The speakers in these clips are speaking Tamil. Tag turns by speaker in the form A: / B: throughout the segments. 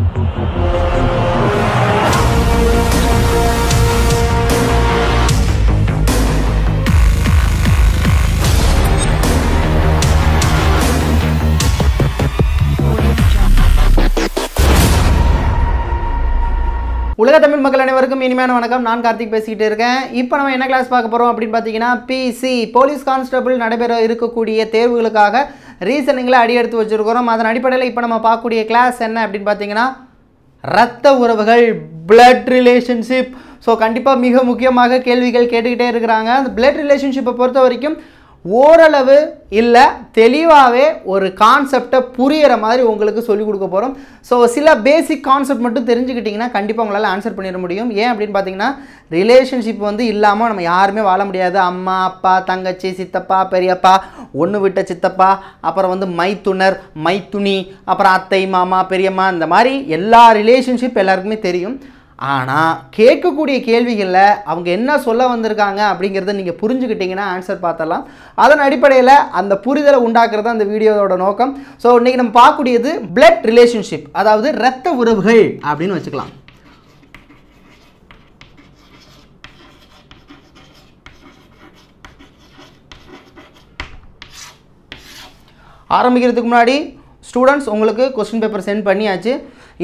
A: உலக தமிழ் மக்கள் அனைவருக்கும் இனிமையான வணக்கம். நான் கார்த்திக் பேசிக்கிட்டு இருக்கேன். இப்போ நம்ம என்ன கிளாஸ் பார்க்க போகிறோம் அப்படின்னு பார்த்தீங்கன்னா பிசி போலீஸ் கான்ஸ்டபிள் நடைபெற இருக்கக்கூடிய தேர்வுகளுக்காக ரீசனிங்களை அடி எடுத்து வச்சுருக்கிறோம். அதன் அடிப்படையில் இப்போ நம்ம பார்க்கக்கூடிய கிளாஸ் என்ன அப்படின்னு பார்த்தீங்கன்னா ரத்த உறவுகள் பிளட் ரிலேஷன்ஷிப் ஸோ கண்டிப்பாக மிக முக்கியமாக கேள்விகள் கேட்டுக்கிட்டே இருக்கிறாங்க. அந்த பிளட் ரிலேஷன்ஷிப்பை பொறுத்த வரைக்கும் ஓரளவு இல்லை தெளிவாகவே ஒரு கான்செப்டை புரியிற மாதிரி உங்களுக்கு சொல்லிக் கொடுக்க போகிறோம் ஸோ சில பேசிக் கான்செப்ட் மட்டும் தெரிஞ்சுக்கிட்டிங்கன்னா கண்டிப்பாக உங்களால் ஆன்சர் பண்ணிட முடியும். ஏன் அப்படின்னு பார்த்தீங்கன்னா ரிலேஷன்ஷிப் வந்து இல்லாமல் நம்ம யாருமே வாழ முடியாது. அம்மா அப்பா தங்கச்சி சித்தப்பா பெரியப்பா ஒன்று விட்ட சித்தப்பா அப்புறம் வந்து மைத்துனர் மைத்துனி அப்புறம் அத்தை மாமா பெரியம்மா இந்த மாதிரி எல்லா ரிலேஷன்ஷிப் எல்லாருக்குமே தெரியும். ஆனால் கேட்கக்கூடிய கேள்விகளில் அவங்க என்ன சொல்ல வந்திருக்காங்க அப்படிங்கிறத நீங்கள் புரிஞ்சுக்கிட்டிங்கன்னா ஆன்சர் பார்த்தலாம் அதன் அடிப்படையில் அந்த புரிதலை உண்டாக்குறது அந்த வீடியோவோட நோக்கம். ஸோ இன்றைக்கி நம்ம பார்க்கக்கூடியது பிளட் ரிலேஷன்ஷிப் அதாவது இரத்த உறவுகள் அப்படின்னு வச்சுக்கலாம். ஆரம்பிக்கிறதுக்கு முன்னாடி ஸ்டூடெண்ட்ஸ் உங்களுக்கு கொஸ்டின் பேப்பர் சென்ட் பண்ணியாச்சு.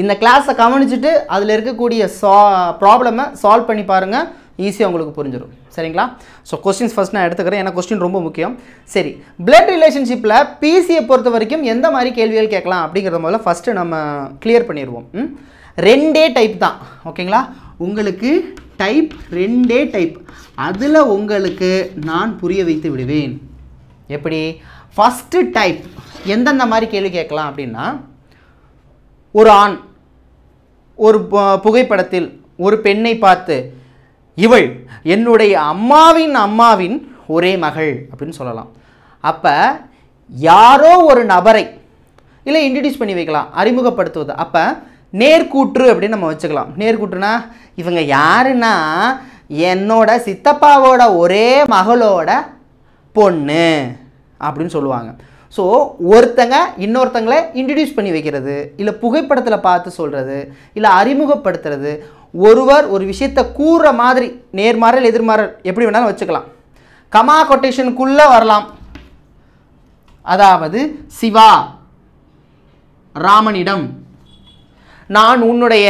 A: இந்த கிளாஸை கவனிச்சுட்டு அதில் இருக்கக்கூடிய சா ப்ராப்ளமை சால்வ் பண்ணி பாருங்கள் ஈஸியாக உங்களுக்கு புரிஞ்சிடும் சரிங்களா? ஸோ கொஸ்டின்ஸ் ஃபஸ்ட் நான் எடுத்துக்கிறேன். ஏன்னா கொஸ்டின் ரொம்ப முக்கியம். சரி. பிளட் ரிலேஷன்ஷிப்பில் பிசியை பொறுத்த வரைக்கும் எந்த மாதிரி கேள்விகள் கேட்கலாம் அப்படிங்கிறத முதல்ல ஃபஸ்ட்டு நம்ம கிளியர் பண்ணிடுவோம். ரெண்டே டைப் தான். ஓகேங்களா உங்களுக்கு டைப் ரெண்டே டைப் அதில் உங்களுக்கு நான் புரிய வைத்து விடுவேன். எப்படி? ஃபஸ்ட்டு டைப் எந்தெந்த மாதிரி கேள்வி கேட்கலாம் அப்படின்னா ஒரு ஆண். ஒரு புகைப்படத்தில் ஒரு பெண்ணை பார்த்து இவள் என்னுடைய அம்மாவின் அம்மாவின் ஒரே மகள் அப்படின்னு சொல்லலாம். அப்போ யாரோ ஒரு நபரை இல்லை இன்ட்ரடியூஸ் பண்ணி வைக்கலாம் அறிமுகப்படுத்துவது. அப்போ நேர்கூற்று அப்படின்னு நம்ம வச்சுக்கலாம். நேர்கூற்றுனா இவங்க யாருன்னா என்னோட சித்தப்பாவோட ஒரே மகளோட பொண்ணு அப்படின்னு சொல்லுவாங்க. ஸோ ஒருத்தங்க இன்னொருத்தங்களை இன்ட்ரடியூஸ் பண்ணி வைக்கிறது இல்லை புகைப்படத்தில் பார்த்து சொல்கிறது இல்லை அறிமுகப்படுத்துறது ஒருவர் ஒரு விஷயத்தை கூறுற மாதிரி நேர்மாறல் எதிர்மாறல் எப்படி வேணாலும் வச்சுக்கலாம். கமா கொட்டேஷனுக்குள்ளே வரலாம். அதாவது சிவா ராமனிடம் நான் உன்னுடைய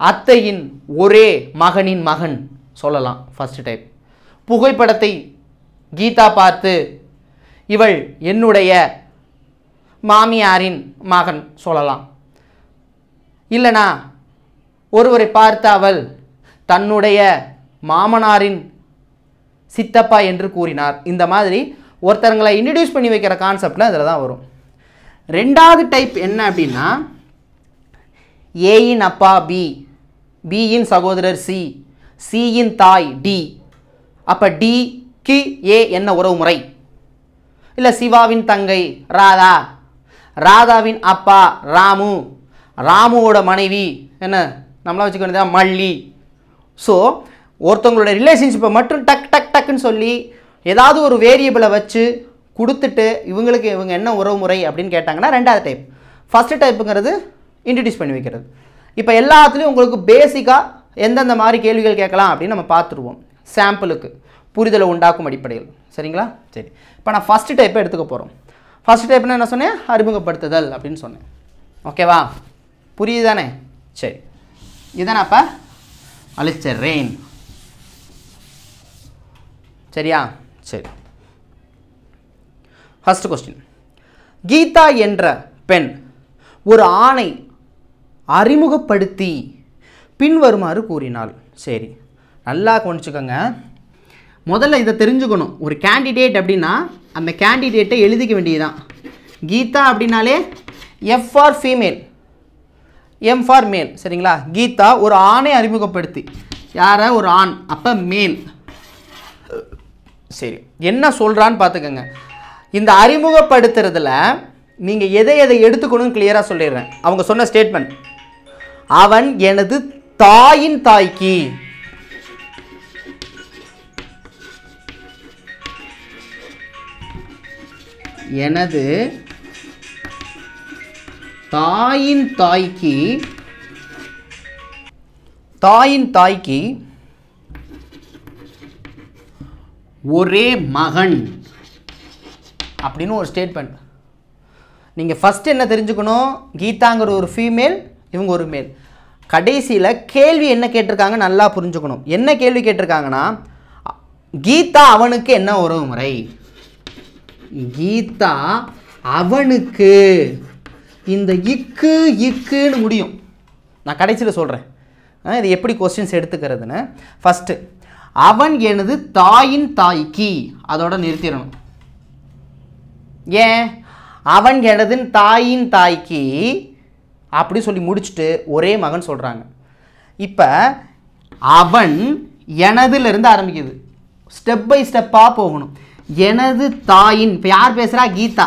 A: அத்தையின் ஒரே மகனின் மகன் சொல்லலாம் ஃபஸ்ட் டைப் புகைப்படத்தை கீதா பார்த்து இவள் என்னுடைய மாமியாரின் மகன் சொல்லலாம். இல்லைனா ஒருவரை பார்த்த அவள் தன்னுடைய மாமனாரின் சித்தப்பா என்று கூறினார். இந்த மாதிரி ஒருத்தருங்களை இன்ட்ரடியூஸ் பண்ணி வைக்கிற கான்செப்டில் அதில் தான் வரும். ரெண்டாவது டைப் என்ன அப்படின்னா ஏயின் அப்பா பி பியின் சகோதரர் சி சியின் தாய் டி அப்போ டிக்கு ஏ என்ன உறவு முறை இல்லை சிவாவின் தங்கை ராதா. ராதாவின் அப்பா ராமு. ராமுவோட மனைவி என்ன? நம்மளா வச்சுக்க வேண்டியதா மல்லி. ஸோ ஒருத்தவங்களோட ரிலேஷன்ஷிப்பை மட்டும் டக் டக் டக்குன்னு சொல்லி ஏதாவது ஒரு வேரியபிளை வச்சு கொடுத்துட்டு இவங்களுக்கு இவங்க என்ன உறவு முறை அப்படின்னு கேட்டாங்கன்னா ரெண்டாவது டைப் ஃபஸ்ட்டு டைப்புங்கிறது இன்ட்ரடியூஸ் பண்ணி வைக்கிறது. இப்போ எல்லாத்துலேயும் உங்களுக்கு பேசிக்காக எந்தெந்த மாதிரி கேள்விகள் கேட்கலாம் அப்படின்னு நம்ம பார்த்துருவோம். சாம்பிளுக்கு புரிதலை உண்டாக்கும் அடிப்படையில். சரிங்களா? சரி. இப்போ நான் ஃபஸ்ட்டு டைப்பை எடுத்துக்க போகிறோம் ஃபஸ்ட் டைப்னா என்ன சொன்னேன்? அறிமுகப்படுத்துதல் அப்படின்னு சொன்னேன். ஓகேவா புரியுதானே சரி. இதை நான் அப்போ அழிச்சிட்றேன் சரியா? சரி. ஃபஸ்ட் கொஸ்டின் கீதா என்ற பெண் ஒரு ஆணை அறிமுகப்படுத்தி பின்வருமாறு கூறினாள். சரி. நல்லா கவனிச்சுக்கோங்க. முதல்ல இதை தெரிஞ்சுக்கணும். ஒரு கேண்டிடேட் அப்படின்னா அந்த கேண்டிடேட்டை எழுதிக்க வேண்டியதுதான். கீதா அப்படின்னாலே F for female M for male சரிங்களா? கீதா ஒரு ஆணை அறிமுகப்படுத்தி. யாரை? ஒரு ஆண். அப்போ மேல் சரி. என்ன சொல்கிறான்னு பார்த்துக்கோங்க. இந்த அறிமுகப்படுத்துறதுல நீங்கள் எதை எதை எடுத்துக்கணும்னு கிளியராக சொல்லிடுறேன். அவங்க சொன்ன ஸ்டேட்மெண்ட் அவன் எனது தாயின் தாய்க்கு. எனது தாயின் தாய்க்கு தாயின் தாய்க்கு ஒரே மகன் அப்படின்னு ஒரு ஸ்டேட்மெண்ட் நீங்கள் ஃபஸ்ட்டு என்ன தெரிஞ்சுக்கணும்? கீதாங்கிற ஒரு ஃபீமேல் இவங்க ஒரு மேல் கடைசியில் கேள்வி என்ன கேட்டிருக்காங்க நல்லா புரிஞ்சுக்கணும். என்ன கேள்வி கேட்டிருக்காங்கன்னா கீதா அவனுக்கு என்ன உறவு முறை? கீதா அவனுக்கு. இந்த இக்கு இக்குன்னு முடியும். நான் கடைசியில் சொல்கிறேன் இது எப்படி கொஸ்டின்ஸ் எடுத்துக்கிறதுன்னு. ஃபஸ்ட்டு அவன் எனது தாயின் தாய்க்கு. அதோட நிறுத்திடணும். ஏன்? அவன் எனது தாயின் தாய்க்கு. அப்படி சொல்லி முடிச்சுட்டு ஒரே மகன் சொல்கிறாங்க இப்போ அவன் எனதுலேருந்து ஆரம்பிக்குது. ஸ்டெப் பை ஸ்டெப்பாக போகணும். எனது தாயின் இப்போ யார் பேசுகிறா கீதா.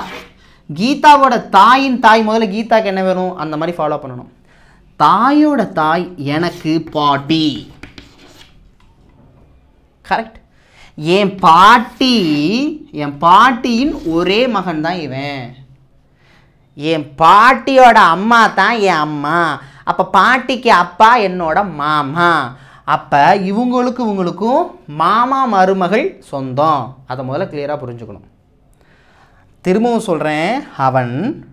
A: கீதாவோட தாயின் தாய் முதல்ல கீதாக்கு என்ன வேணும்? அந்த மாதிரி ஃபாலோ பண்ணணும். தாயோட தாய் எனக்கு பாட்டி. கரெக்ட் என் பாட்டி என் பாட்டியின் ஒரே மகன் தான் இவன். என் பாட்டியோட அம்மா தான் என் அம்மா. அப்போ பாட்டிக்கு அப்பா என்னோட மாமா. அப்போ இவங்களுக்கு இவங்களுக்கும் மாமா மருமகள் சொந்தம். அதை முதல்ல கிளியராக புரிஞ்சுக்கணும். திரும்பவும் சொல்கிறேன் அவன்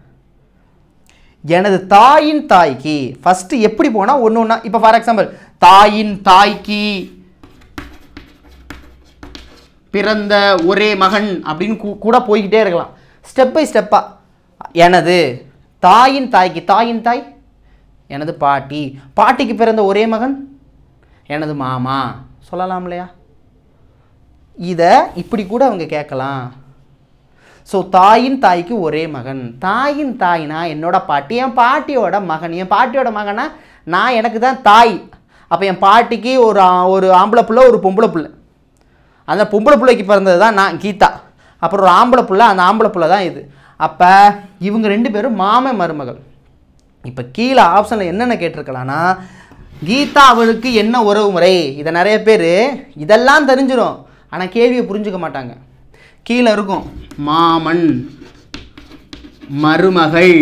A: எனது தாயின் தாய்க்கு ஃபஸ்ட்டு எப்படி போனால் ஒன்று ஒன்றா இப்போ ஃபார் எக்ஸாம்பிள் தாயின் தாய்க்கு பிறந்த ஒரே மகன் அப்படின்னு கூ- கூட போய்கிட்டே இருக்கலாம். ஸ்டெப் பை ஸ்டெப்பாக எனது தாயின் தாய்க்கு தாயின் தாய் எனது பாட்டி பாட்டிக்கு பிறந்த ஒரே மகன்? எனது மாமா. சொல்லலாம் இல்லையா? இதை இப்படி கூட அவங்க கேட்கலாம். ஸோ தாயின் தாய்க்கு ஒரே மகன். தாயின் தாய்னா என்னோட பாட்டி. என் பாட்டியோட மகன். என் பாட்டியோட மகனா நான் எனக்கு தான் தாய். அப்போ என் பாட்டிக்கு ஒரு ஒரு ஆம்பளை பிள்ளை ஒரு பொம்பளை பிள்ளை. அந்த பொம்பளை பிள்ளைக்கு பிறந்தது தான் நான் கீதா. அப்புறம் ஒரு ஆம்பளை பிள்ளை அந்த ஆம்பளை பிள்ளை தான் இது. அப்போ இவங்க ரெண்டு பேரும் மாம மருமகள். இப்போ கீழே ஆப்ஷனில் என்னென்ன கேட்டிருக்கலாம்னா கீதா அவளுக்கு என்ன உறவு முறை? இதை நிறைய பேர் இதெல்லாம் தெரிஞ்சிடும் ஆனால் கேள்வியை புரிஞ்சுக்க மாட்டாங்க. கீழே இருக்கும். மாமன் மருமகள்.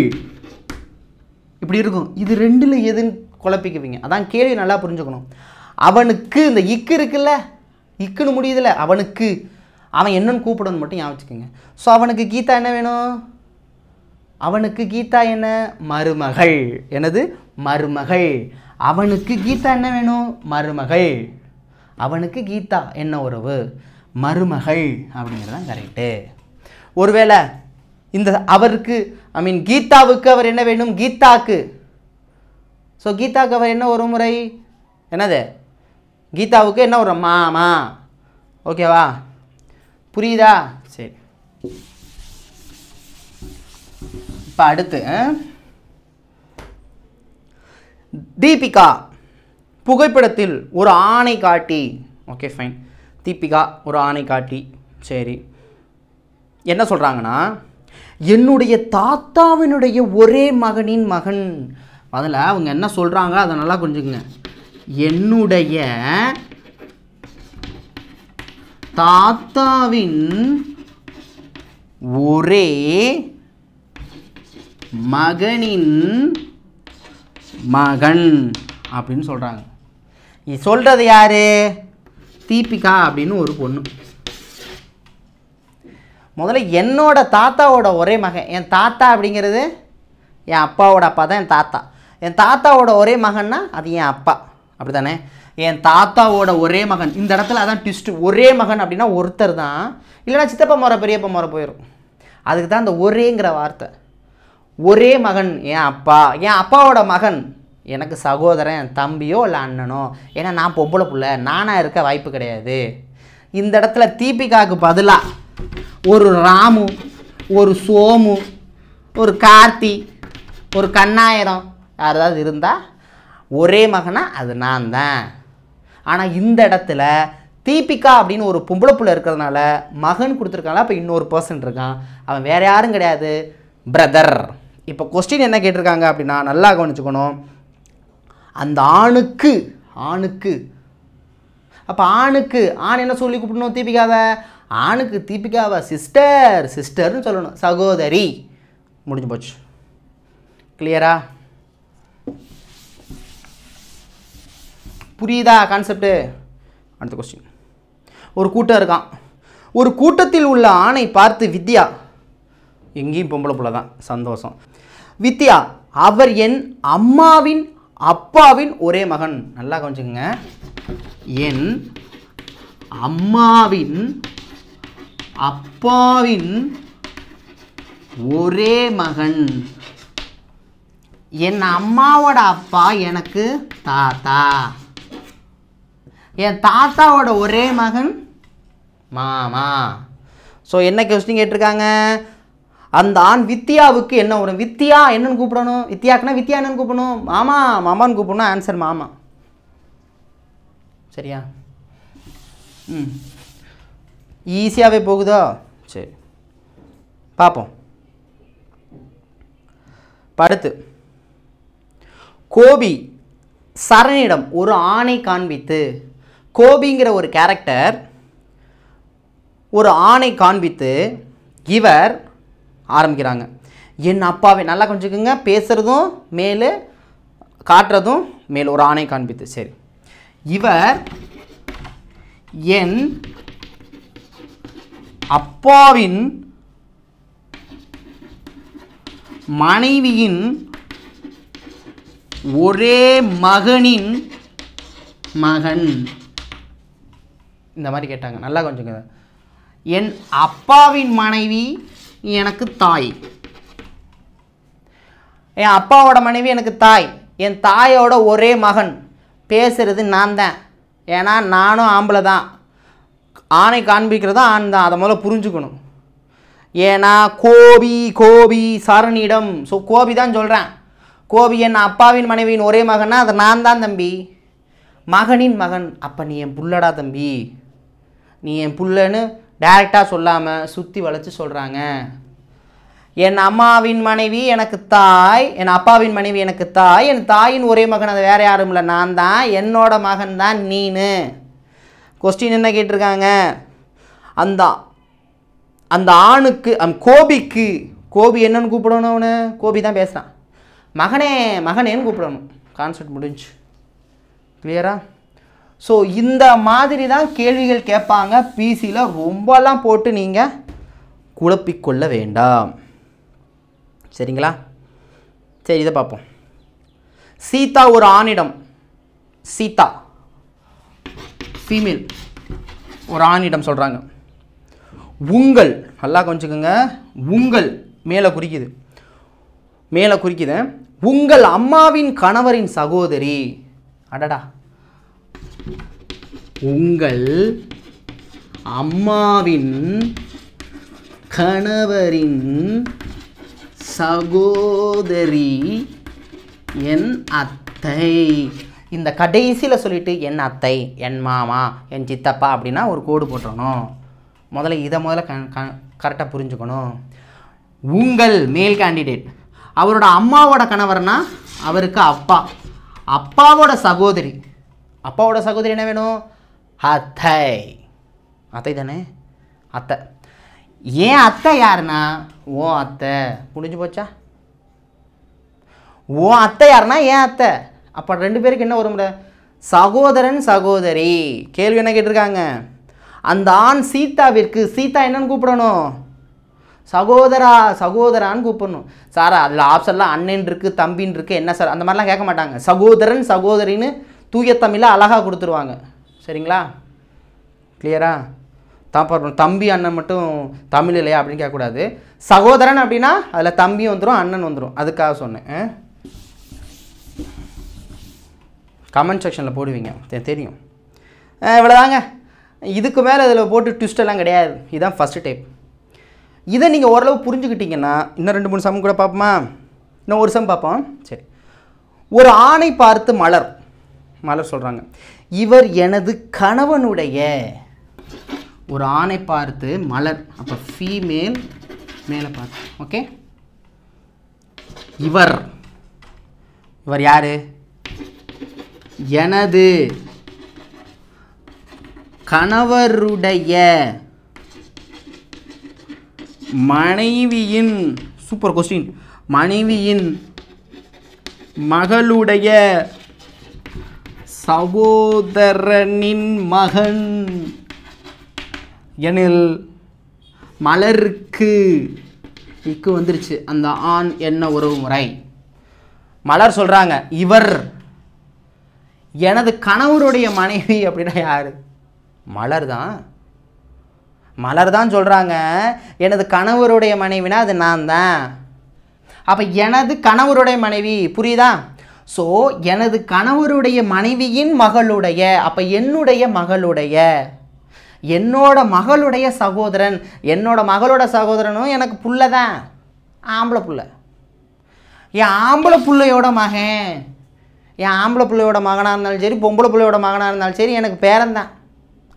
A: இப்படி இருக்கும். இது ரெண்டில் எதுன்னு குழப்பிக்குவீங்க. அதான் கேள்வி நல்லா புரிஞ்சுக்கணும். அவனுக்கு இந்த இக்கு இருக்குல்ல? இக்குன்னு முடியுதுல்ல? அவனுக்கு. அவன் என்னன்னு கூப்பிடணும் மட்டும் ஞாபகம் ஸோ அவனுக்கு கீதா என்ன வேணும்? அவனுக்கு கீதா என்ன? மருமகள். எனது மருமகள். அவனுக்கு கீதா என்ன வேணும்? மருமகள். அவனுக்கு கீதா என்ன உறவு? மருமகள் அப்படிங்கிறது தான் கரெக்டு ஒருவேளை இந்த அவருக்கு ஐ மீன் கீதாவுக்கு அவர் என்ன வேணும்? கீதாக்கு. ஸோ கீதாவுக்கு அவர் என்ன ஒரு முறை? என்னது? கீதாவுக்கு என்ன ஒரு மாமா? ஓகேவா புரியுதா? சரி. இப்போ அடுத்து தீபிகா புகைப்படத்தில் ஒரு ஆணை காட்டி ஓகே ஃபைன் தீபிகா ஒரு ஆணை காட்டி சரி. என்ன சொல்கிறாங்கன்னா என்னுடைய தாத்தாவினுடைய ஒரே மகனின் மகன். அதில் அவங்க என்ன சொல்கிறாங்க அதை நல்லா புரிஞ்சுக்குங்க. என்னுடைய தாத்தாவின் ஒரே மகனின் மகன் அப்படின்னு சொல்கிறாங்க சொல்கிறது யார்? தீபிகா அப்படின்னு ஒரு பொண்ணு. முதல்ல என்னோட தாத்தாவோட ஒரே மகன். என் தாத்தா அப்படிங்கிறது என் அப்பாவோட அப்பா தான் என் தாத்தா. என் தாத்தாவோட ஒரே மகன்னா அது என் அப்பா. அப்படி தானே என் தாத்தாவோட ஒரே மகன். இந்த இடத்துல அதான் ட்விஸ்ட்டு ஒரே மகன் அப்படின்னா ஒருத்தர் தான். இல்லைன்னா சித்தப்பா முறை பெரியப்பா முறை போயிடும் அதுக்கு தான் அந்த ஒரேங்கிற வார்த்தை. ஒரே மகன் என் அப்பா என் அப்பாவோட மகன். எனக்கு சகோதரன் என் தம்பியோ இல்லை அண்ணனோ. ஏன்னா நான் பொம்பளை புள்ள நானாக இருக்க வாய்ப்பு கிடையாது. இந்த இடத்துல தீபிகாவுக்கு பதிலாக ஒரு ராமு ஒரு சோமு ஒரு கார்த்தி ஒரு கண்ணாயிரம் யாராவது இருந்தால் ஒரே மகனாக அது நான் தான். ஆனால் இந்த இடத்துல தீபிகா அப்படின்னு ஒரு பொம்பளை புள்ள இருக்கிறதுனால மகன் கொடுத்துருக்காங்களா அப்போ இன்னொரு பர்சன் இருக்கான். அவன் வேறு யாரும் கிடையாது. பிரதர் இப்போ கொஸ்டின் என்ன கேட்டிருக்காங்க அப்படின்னா நல்லா கவனிச்சுக்கணும். அந்த ஆணுக்கு ஆணுக்கு அப்போ ஆணுக்கு ஆண் என்ன சொல்லி கூப்பிடணும் தீபிகாவை? ஆணுக்கு தீபிகாவை சிஸ்டர் சிஸ்டர்னு சொல்லணும். சகோதரி. முடிஞ்சு போச்சு. கிளியரா புரியுதா கான்செப்ட்டு அடுத்த கொஸ்டின் ஒரு கூட்டம் இருக்கான். ஒரு கூட்டத்தில் உள்ள ஆணை பார்த்து வித்யா எங்கேயும் பொம்பளை பிள்ளை தான். சந்தோஷம். வித்யா அவர் என் அம்மாவின் அப்பாவின் ஒரே மகன். நல்லா கொஞ்சங்க என் அம்மாவின் அப்பாவின் ஒரே மகன். என் அம்மாவோட அப்பா எனக்கு தாத்தா. என் தாத்தாவோட ஒரே மகன் மாமா. ஸோ என்ன கொஸ்டின் கேட்டிருக்காங்க? அந்த ஆண் வித்யாவுக்கு என்ன வரும்? வித்யா என்னன்னு கூப்பிடணும்? வித்யாக்குன்னா வித்யா என்னன்னு கூப்பிடணும்? மாமா மாமான்னு கூப்பிடணும் ஆன்சர் மாமா. சரியா? ம். ஈஸியாகவே போகுதா? சரி. பார்ப்போம் படுத்து. கோபி சரணிடம் ஒரு ஆணை காண்பித்து கோபிங்கிற ஒரு கேரக்டர் ஒரு ஆணை காண்பித்து இவர் ஆரம்பிக்கிறாங்க. என் அப்பாவை நல்லா கொஞ்சிக்கோங்க பேசுகிறதும் மேலே காட்டுறதும் மேல் ஒரு ஆணை காண்பித்து. சரி. இவர் என் அப்பாவின் மனைவியின் ஒரே மகனின் மகன். இந்த மாதிரி கேட்டாங்க. நல்லா கொஞ்சம் என் அப்பாவின் மனைவி எனக்கு தாய். என் அப்பாவோட மனைவி எனக்கு தாய். என் தாயோட ஒரே மகன். பேசுகிறது நான் தான். ஏன்னா நானும் ஆம்பளை தான். ஆணை காண்பிக்கிறதும் ஆண் தான். அதை முதல்ல புரிஞ்சுக்கணும். ஏன்னா கோபி கோபி சரணிடம் ஸோ கோபி தான் சொல்கிறேன் கோபி என் அப்பாவின் மனைவியின் ஒரே மகன்னா அது நான் தான் தம்பி. மகனின் மகன். அப்போ நீ என் புள்ளடா தம்பி. நீ என் புள்ளன்னு டைரெக்டாக சொல்லாமல் சுற்றி வளைச்சு சொல்கிறாங்க என் அம்மாவின் மனைவி எனக்கு தாய் என் அப்பாவின் மனைவி எனக்கு தாய் என் தாயின் ஒரே மகன் அது வேறு யாரும் இல்லை. நான் தான் என்னோட மகன் தான் நீனு. கொஸ்டின் என்ன கேட்டிருக்காங்க? அந்த அந்த ஆணுக்கு கோபிக்கு கோபி என்னன்னு கூப்பிடணும் அவனு? கோபி தான் பேசுகிறான் மகனே மகனேன்னு கூப்பிடணும். கான்செப்ட் முடிஞ்சு. கிளியரா ஸோ இந்த மாதிரி தான் கேள்விகள் கேட்பாங்க. பிசியில் ரொம்பலாம் போட்டு நீங்கள் குழப்பிக்கொள்ள வேண்டாம். சரிங்களா? சரி இதை பார்ப்போம். சீதா ஒரு ஆணிடம். சீதா. ஃபீமேல் ஒரு ஆணிடம் சொல்கிறாங்க உங்கள். நல்லா கொஞ்சிக்கோங்க உங்கள். மேலே குறிக்குது. மேலே குறிக்குது. உங்கள் அம்மாவின் கணவரின் சகோதரி. அடடா. உங்கள் அம்மாவின் கணவரின் சகோதரி என் அத்தை. இந்த கடைசியில் சொல்லிட்டு என் அத்தை என் மாமா என் சித்தப்பா அப்படின்னா ஒரு கோடு போட்டுறணும். முதல்ல இதை முதல்ல க கரெக்டாக புரிஞ்சுக்கணும். உங்கள் மேல் கேண்டிடேட் அவரோட அம்மாவோட கணவர்னா அவருக்கு அப்பா. அப்பாவோட சகோதரி. அப்பாவோட சகோதரி என்ன வேணும்? அத்தை. அத்தை தானே? அத்தை. ஏன் அத்தை யாருன்னா? ஓ அத்தை. முடிஞ்சு போச்சா? ஓ அத்தை யாருன்னா? ஏன் அத்தை? அப்போ ரெண்டு பேருக்கு என்ன வரும் சகோதரன் சகோதரி. கேள்வி என்ன கேட்டிருக்காங்க? அந்த ஆண் சீதாவிற்கு சீதா என்னன்னு கூப்பிடணும்? சகோதரா சகோதரான்னு கூப்பிடணும். சார் அதில் ஆப்ஷன்லாம் அண்ணன் இருக்குது தம்பின்னு இருக்குது என்ன சார்? அந்த மாதிரிலாம் கேட்க மாட்டாங்க. சகோதரன் சகோதரின்னு தூய தமிழில் அழகாக கொடுத்துருவாங்க. சரிங்களா? கிளியரா தான் தம்பி அண்ணன் மட்டும் தமிழ் இல்லையா அப்படின்னு கேட்கக்கூடாது. சகோதரன் அப்படின்னா அதில் தம்பி வந்துடும் அண்ணன் வந்துடும் அதுக்காக சொன்னேன். கமெண்ட் செக்ஷனில் போடுவீங்க. தெரியும். இவ்வளோதாங்க இதுக்கு மேலே இதில் போட்டு ட்விஸ்டெல்லாம் கிடையாது. இதுதான் ஃபஸ்ட்டு டைப் இதை நீங்கள் ஓரளவு புரிஞ்சுக்கிட்டீங்கன்னா இன்னும் ரெண்டு மூணு சம் கூட பார்ப்போமா? இன்னும் ஒரு சம் பார்ப்போம். சரி. ஒரு ஆணை பார்த்து மலர். மலர் சொல்கிறாங்க இவர் எனது கணவனுடைய ஒரு ஆணை பார்த்து மலர் அப்போ ஃபீமேல் மேலே பார்த்து ஓகே இவர் இவர் யார்? எனது கணவருடைய மனைவியின் சூப்பர் கொஸ்டின் மனைவியின் மகளுடைய சகோதரனின் மகன். எனில் மலருக்கு இக்கு வந்துருச்சு. அந்த ஆண் என்ன உறவு முறை? மலர் சொல்கிறாங்க இவர். எனது கணவருடைய மனைவி அப்படின்னா யார்? மலர் தான் மலர் தான் சொல்கிறாங்க எனது கணவருடைய மனைவினா அது நான் தான் அப்போ எனது கணவருடைய மனைவி புரியுதா? ஸோ எனது கணவருடைய மனைவியின் மகளுடைய அப்போ என்னுடைய மகளுடைய என்னோட மகளுடைய சகோதரன் என்னோட மகளோட சகோதரனும் எனக்கு புள்ள தான். ஆம்பளை புள்ள. என் ஆம்பளை பிள்ளையோட மகன். என் ஆம்பளை பிள்ளையோட மகனாக இருந்தாலும் சரி பொம்பளை பிள்ளையோட மகனாக இருந்தாலும் சரி எனக்கு பேரன் தான்.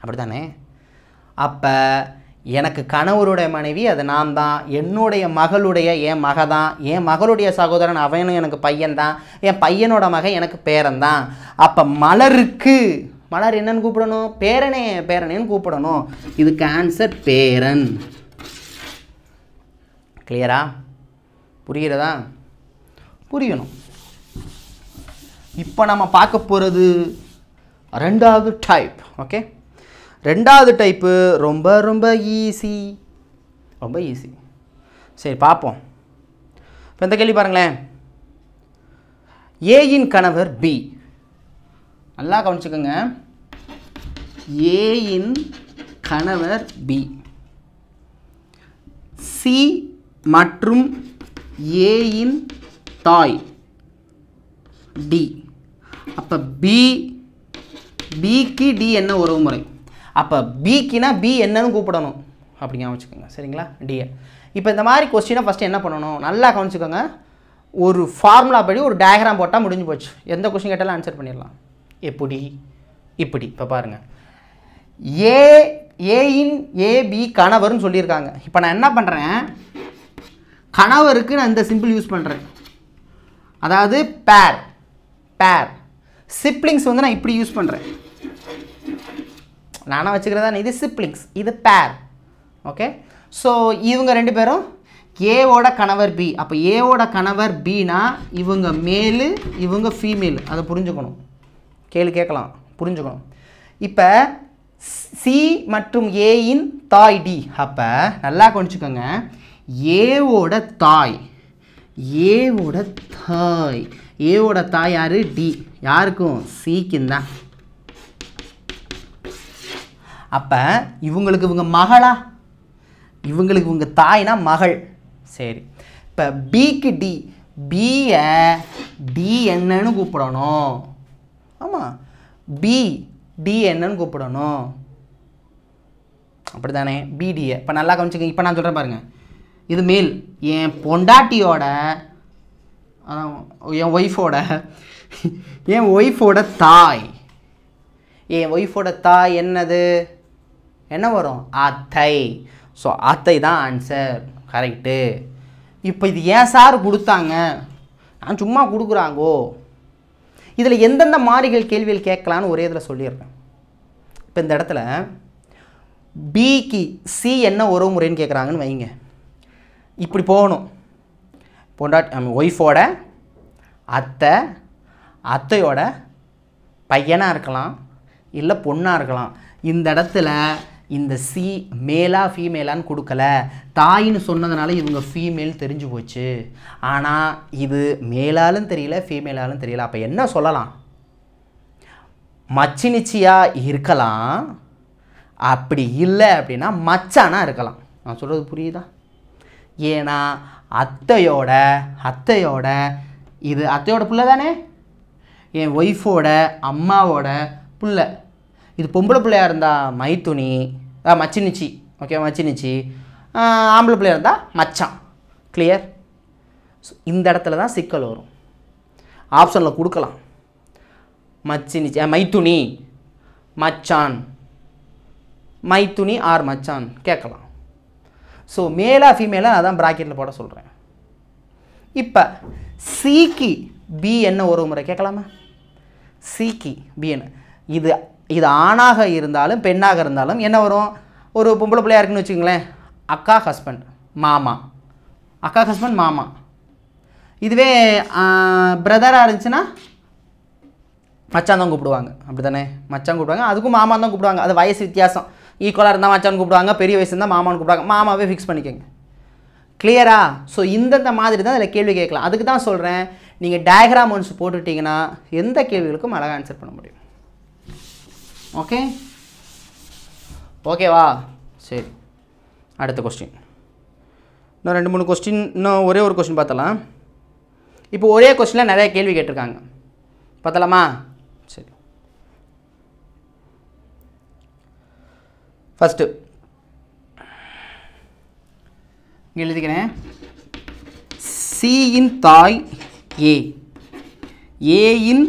A: அப்படி தானே அப்போ எனக்கு கணவருடைய மனைவி அது நான் தான். என்னுடைய மகளுடைய என் மக தான். என் மகளுடைய சகோதரன் அவனும் எனக்கு பையன்தான் என் பையனோட மகன் எனக்கு பேரன் தான். அப்போ மலருக்கு மலர் என்னன்னு கூப்பிடணும்? பேரனே பேரனேன்னு கூப்பிடணும். இதுக்கு ஆன்சர் பேரன். கிளியரா புரிகிறதா? புரியணும். இப்போ நம்ம பார்க்க போகிறது ரெண்டாவது டைப் ஓகே ரெண்டாவது டைப்பு ரொம்ப ரொம்ப ஈஸி ரொம்ப ஈஸி சரி பார்ப்போம். இப்போ இந்த கேள்வி பாருங்களேன். ஏயின் கணவர் பி நல்லா கவனிச்சுக்கோங்க. ஏயின் கணவர் பி சி மற்றும் ஏயின் தாய். டி அப்போ பி பிக்கு டி என்ன உறவுமுறை? அப்போ பிக்குனா பி என்னன்னு கூப்பிடணும். அப்படி ஞாபகம் வச்சுக்கோங்க. சரிங்களா? டிஏ இப்போ இந்த மாதிரி கொஸ்டினை ஃபஸ்ட்டு என்ன பண்ணணும்? நல்லா கவனிச்சுக்கோங்க. ஒரு ஃபார்முலா படி ஒரு டயக்ராம் போட்டால் முடிஞ்சு போச்சு. எந்த கொஸ்டின் கேட்டாலும் ஆன்சர் பண்ணிடலாம். எப்படி? இப்படி. இப்போ பாருங்கள் ஏ ஏயின் ஏபி கணவர்னு சொல்லியிருக்காங்க. இப்போ நான் என்ன பண்ணுறேன் கணவருக்கு நான் இந்த சிம்பிள் யூஸ் பண்ணுறேன் அதாவது பேர் பேர் சிப்ளிங்ஸ் வந்து நான் இப்படி யூஸ் பண்ணுறேன் நானாக வச்சுக்கிறதா? இது சிப்ளிங்ஸ் இது பேர் ஓகே ஸோ இவங்க ரெண்டு பேரும் ஏவோட கணவர் பி அப்போ ஏவோட கணவர் பினா இவங்க மேலு இவங்க ஃபீமேல் அதை புரிஞ்சுக்கணும். கேள்வி கேட்கலாம். புரிஞ்சுக்கணும். இப்போ சி மற்றும் ஏயின் தாய் டி அப்போ நல்லா கொஞ்சிக்கோங்க ஏவோட தாய். ஏவோட தாய். ஏவோட தாய் யார்? டி யாருக்கும்? சிக்கும் தான் அப்போ இவங்களுக்கு இவங்க மகளா? இவங்களுக்கு இவங்க தாய்னா மகள். சரி. இப்போ பிக்கு டி பியை டி என்னன்னு கூப்பிடணும். ஆமாம் பி டி என்னன்னு கூப்பிடணும். அப்படி தானே பிடிஏ இப்போ நல்லா கவனிச்சுங்க இப்போ நான் சொல்கிறேன் பாருங்கள் இது மேல். என் பொண்டாட்டியோட அதான் என் ஒய்ஃபோட என் ஒய்ஃபோட தாய். என் ஒய்ஃபோட தாய் என்னது? என்ன வரும்? அத்தை ஸோ அத்தை தான் ஆன்சர் கரெக்டு இப்போ இது ஏன் சார் கொடுத்தாங்க? நான் சும்மா கொடுக்குறாங்கோ? இதில் எந்தெந்த மாறிகள் கேள்விகள் கேட்கலான்னு ஒரே இதில் சொல்லிடுறேன் இப்போ இந்த இடத்துல பிக்கு சி என்ன உறவு முறைன்னு கேட்குறாங்கன்னு வைங்க. இப்படி போகணும். பொண்டாட்டி ஒய்ஃபோட அத்தை அத்தையோட பையனாக இருக்கலாம் இல்லை பொண்ணாக இருக்கலாம். இந்த இடத்துல இந்த சி மேலா ஃபீமேலான்னு கொடுக்கல. தாயின்னு சொன்னதுனால இவங்க ஃபீமேல் தெரிஞ்சு போச்சு. ஆனால் இது மேலாலும் தெரியல ஃபீமேலாலும் தெரியல. அப்போ என்ன சொல்லலாம்? மச்சினிச்சியாக இருக்கலாம். அப்படி இல்லை அப்படின்னா மச்சானா இருக்கலாம். நான் சொல்கிறது புரியுதா? ஏன்னா அத்தையோட அத்தையோட இது அத்தையோட பிள்ளை தானே? என் ஒய்ஃபோட அம்மாவோட புள்ள. இது பொம்பளை பிள்ளையாக இருந்தால் மைத்துணி மச்சினிச்சி. ஓகே மச்சினிச்சி. ஆம்பளை பிள்ளையாக இருந்தால் மச்சான். கிளியர் இந்த இடத்துல தான் சிக்கல் வரும். ஆப்ஷனில் கொடுக்கலாம். மச்சினிச்சி மைத்துணி மைத்துனி மச்சான். மைத்துணி ஆர் மச்சான். கேட்கலாம். ஸோ மேலாக ஃபீமேலாக அதான் ப்ராக்கெட்டில் போட சொல்கிறேன் இப்போ சிக்கு பி என்ன ஒரு முறை கேட்கலாமா? சிக்கி பி என்ன? இது இது ஆணாக இருந்தாலும் பெண்ணாக இருந்தாலும் என்ன வரும்? ஒரு பொம்பளை பிள்ளையா இருக்குன்னு வச்சுக்கோங்களேன். அக்கா ஹஸ்பண்ட் மாமா. அக்கா ஹஸ்பண்ட் மாமா. இதுவே பிரதராக இருந்துச்சுன்னா மச்சான் தான் கூப்பிடுவாங்க. அப்படி தானே மச்சான் கூப்பிடுவாங்க. அதுக்கும் மாமா தான் கூப்பிடுவாங்க. அது வயசு வித்தியாசம். ஈக்குவலாக இருந்தால் மச்சான் கூப்பிடுவாங்க பெரிய வயசு இருந்தால் மாமான்னு கூப்பிடுவாங்க. மாமாவே ஃபிக்ஸ் பண்ணிக்கோங்க. கிளியரா ஸோ இந்தந்த மாதிரி தான் அதில் கேள்வி கேட்கலாம். அதுக்கு தான் சொல்கிறேன் நீங்கள் டயக்ராம் ஒன்ஸ் போட்டுட்டிங்கன்னா எந்த கேள்விகளுக்கும் அழகாக ஆன்சர் பண்ண முடியும். ஓகே? ஓகேவா? சரி. அடுத்த கொஸ்டின் இன்னும் ரெண்டு மூணு கொஸ்டின் இன்னும் ஒரே ஒரு கொஸ்டின் பார்த்தலாம் இப்போ ஒரே கொஸ்டினில் நிறைய கேள்வி கேட்டிருக்காங்க. பார்த்தலாமா சரி. ஃபஸ்ட்டு இங்கே எழுதிக்கிறேன். சியின் தாய் ஏ ஏயின்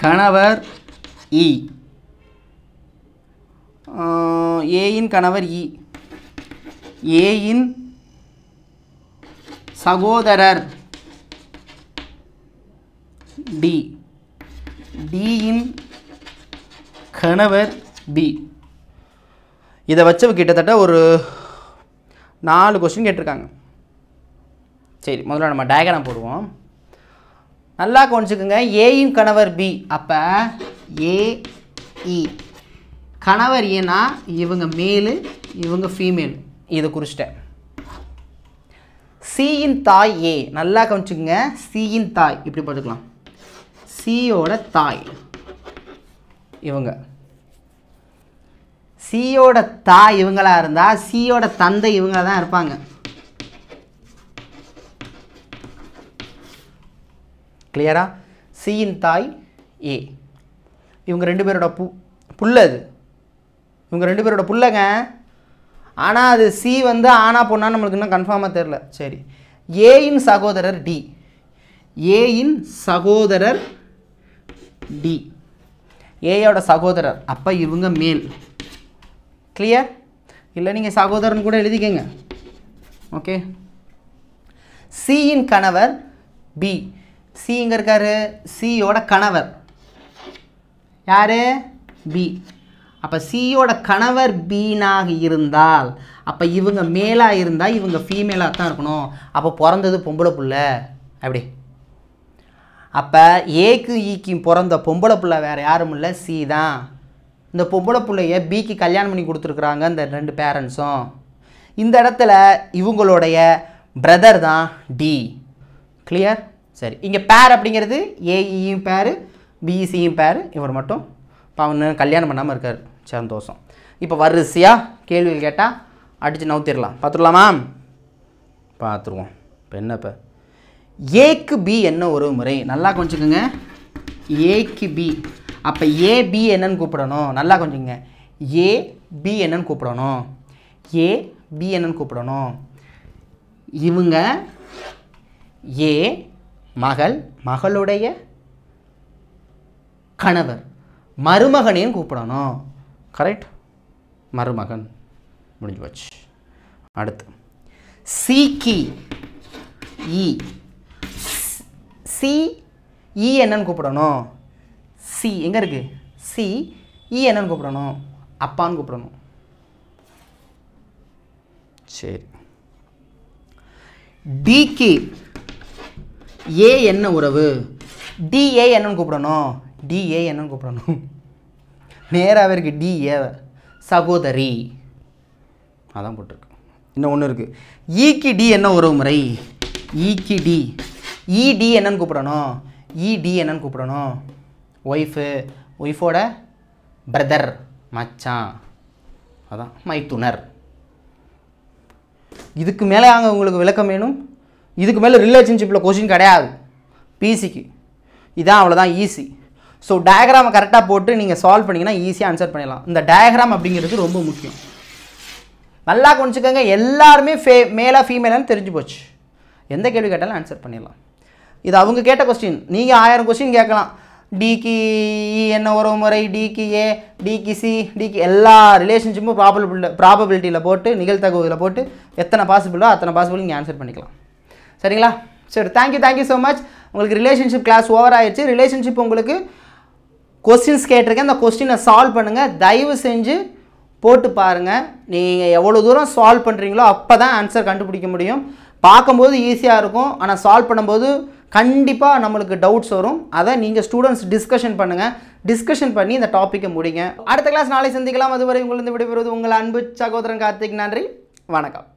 A: கணவர் இ. ஏயின் கணவர் இ. ஏயின் சகோதரர் டி. டியின் கணவர் பி. இதை வச்சு கிட்டத்தட்ட ஒரு நாலு கொஸ்டின் கேட்டிருக்காங்க. சரி முதல்ல நம்ம டயக்ராம் போடுவோம். நல்லா கவனிச்சுக்கோங்க. ஏயின் கணவர் பி அப்போ ஏஇ e. கணவர் ஏன்னா இவங்க மேலு இவங்க ஃபீமேல் இதை குறிச்சிட்டேன். சியின் தாய் ஏ நல்லா கவனிச்சுக்கோங்க. சியின் தாய். இப்படி பார்த்துக்கலாம் சியோட தாய். இவங்க. சியோட தாய் இவங்களாக இருந்தால் சியோட தந்தை இவங்கள தான் இருப்பாங்க. கிளியரா சியின் தாய் ஏ இவங்க ரெண்டு பேரோட பு புள்ள அது. இவங்க ரெண்டு பேரோட புள்ளங்க. ஆனால் அது சி வந்து ஆனா பொண்ணா நம்மளுக்கு இன்னும் கன்ஃபார்மாக தெரில சரி. ஏயின் சகோதரர் டி ஏயின் சகோதரர் டி ஏயோட சகோதரர். அப்போ இவங்க மேல். கிளியர் இல்லை நீங்கள் சகோதரன் கூட எழுதிக்கங்க. ஓகே சியின் கணவர் பி சி இங்கே இருக்காரு? சியோட கணவர். யாரு? பி அப்போ சியோட கணவர் பீனாக இருந்தால் அப்போ இவங்க மேலாக இருந்தால் இவங்க ஃபீமேலாக தான் இருக்கணும். அப்போ பிறந்தது பொம்பளை பிள்ளை. அப்படி. அப்போ ஏக்கு ஈக்கும் e பிறந்த பொம்பளை பிள்ளை வேறு யாரும் இல்லை சி தான். இந்த பொம்பளை பிள்ளைய பிக்கு கல்யாணம் பண்ணி கொடுத்துருக்குறாங்க இந்த ரெண்டு பேரண்ட்ஸும் இந்த இடத்துல இவங்களுடைய பிரதர் தான் டி கிளியர் சரி. இங்கே பேர் அப்படிங்கிறது ஏஇயும் e பேர் பிஇசியும் பேர் இவர் மட்டும் இப்போ அவன் கல்யாணம் பண்ணாமல் இருக்கார். சந்தோஷம். இப்போ வரிசையாக கேள்விகள் கேட்டால் அடித்து நவுத்திடலாம் பார்த்துடலாமா பார்த்துருவோம் இப்போ என்ன இப்போ? ஏக்கு பி என்ன ஒரு முறை? நல்லா கொஞ்சிக்கோங்க. ஏக்கு பி அப்போ ஏ பி என்னன்னு கூப்பிடணும். நல்லா கொஞ்சிங்க ஏ பி என்னன்னு கூப்பிடணும். ஏ பி என்னன்னு கூப்பிடணும். இவங்க ஏ மகள் மகளுடைய கணவர். மருமகனையும் கூப்பிடணும். கரெக்ட் மருமகன். முடிஞ்சு போச்சு. அடுத்து. சீக்கி. இ சி இ என்னன்னு கூப்பிடணும். சி. எங்கே இருக்குது சி இ என்னன்னு கூப்பிடணும். அப்பான்னு கூப்பிடணும். சரி. டிக்கு ஏ என்ன உறவு? டிஏ என்னன்னு கூப்பிடணும். டிஏ என்னன்னு கூப்பிடணும். நேராகவே இருக்குது டிஏ சகோதரி. அதான் போட்டிருக்கு. இன்னும் ஒன்று இருக்குது ஈக்கு e டி என்ன உறவு முறை? E ஈக்கு டி இடி e, என்னன்னு கூப்பிடணும். இடி என்னன்னு கூப்பிடணும். ஒய்ஃபு ஒய்ஃபோட பிரதர் மச்சான். அதான் மைத்துனர். இதுக்கு மேலே அங்கே உங்களுக்கு விளக்கம் வேணும்? இதுக்கு மேலே ரிலேஷன்ஷிப்பில் கொஷின் கிடையாது. பிசிக்கு இதான் அவ்வளோதான் ஈஸி ஸோ டயக்ராமை கரெக்டாக போட்டு நீங்கள் சால்வ் பண்ணிங்கன்னா ஈஸியாக ஆன்சர் பண்ணிடலாம். இந்த டயக்ராம் அப்படிங்கிறது ரொம்ப முக்கியம். நல்லா கொஞ்சிக்கோங்க எல்லாருமே ஃபே மேலாக ஃபீமேலான்னு தெரிஞ்சு போச்சு. எந்த கேள்வி கேட்டாலும் ஆன்சர் பண்ணிடலாம். இது அவங்க கேட்ட கொஸ்டின் நீங்கள் ஆயிரம் கொஸ்டின் கேட்கலாம். டிக்கு e என்ன ஒரு முறை டிக்கு ஏ டிக்கு சி டிக்கு எல்லா ரிலேஷன்ஷிப்பும் ப்ராபபிள் ப்ராபபிலிட்டியில் போட்டு நிகழ்தகவுல போட்டு எத்தனை பாசிபிளோ அத்தனை பாசிபிள் நீங்கள் ஆன்சர் பண்ணிக்கலாம். சரிங்களா? சரி thank you thank you so much உங்களுக்கு ரிலேஷன்ஷிப் கிளாஸ் ஓவர் ஆயிடுச்சு. ரிலேஷன்ஷிப் உங்களுக்கு கொஸ்டின்ஸ் கேட்டிருக்கேன். அந்த கொஸ்டினை சால்வ் பண்ணுங்கள் தயவு செஞ்சு போட்டு பாருங்கள் நீங்கள் எவ்வளோ தூரம் சால்வ் பண்ணுறீங்களோ அப்போ தான் ஆன்சர் கண்டுபிடிக்க முடியும். பார்க்கும்போது ஈஸியாக இருக்கும். ஆனால் சால்வ் பண்ணும்போது கண்டிப்பாக நம்மளுக்கு டவுட்ஸ் வரும். அதை நீங்கள் ஸ்டூடெண்ட்ஸ் டிஸ்கஷன் பண்ணுங்கள் டிஸ்கஷன் பண்ணி இந்த டாப்பிக்கை முடிங்க. அடுத்த கிளாஸ் நாளை சந்திக்கலாம். அதுவரை உங்களிருந்து விடைபெறுவது உங்கள் அன்பு சகோதரன் கார்த்திக். நன்றி. வணக்கம்.